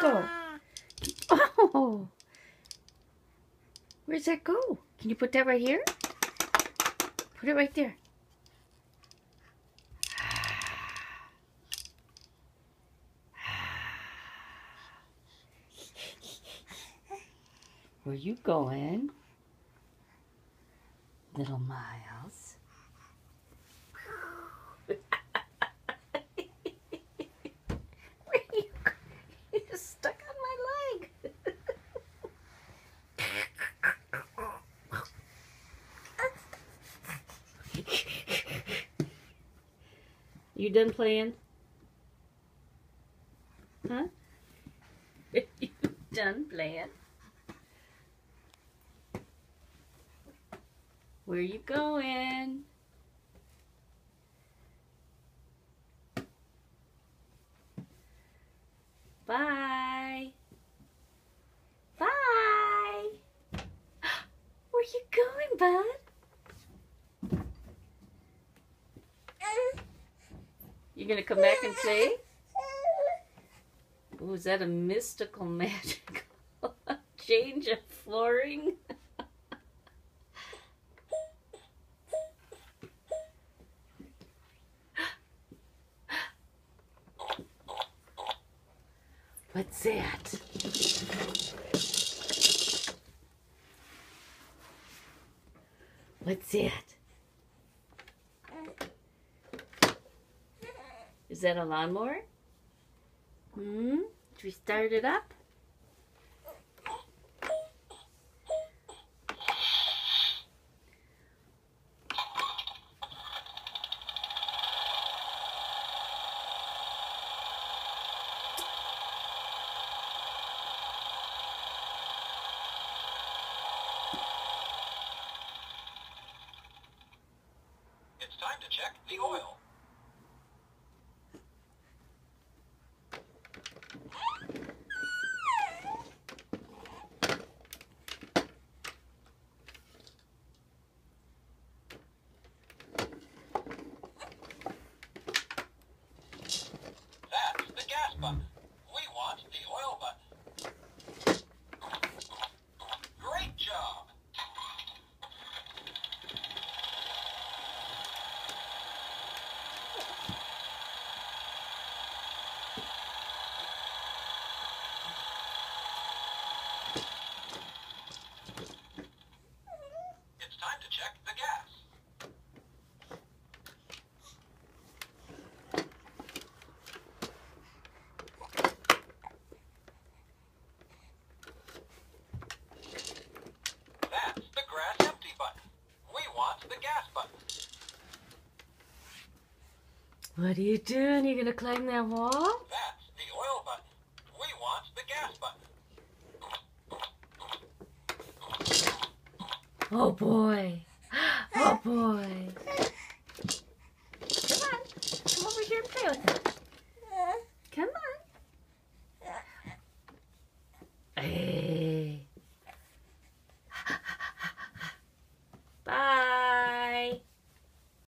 go? Oh. Where's that go? Can you put that right here? Put it right there. Where you going? Little Miles. Where you go? You're stuck on my leg. You done playing? Huh? you done playing? Where you going? Bye. Bye. Where you going, bud? You gonna come back and play? Oh, is that a mystical magical change of flooring? What's that? What's that? Is that a lawnmower? Hmm? Should we start it up? It's time to check the oil. That's the gas button. We want the oil button. Great job. It's time to check the gas. That's the grass empty button. We want the gas button. What are you doing? You're gonna climb that wall? That's the oil button. We want the gas button. Oh boy. Oh boy.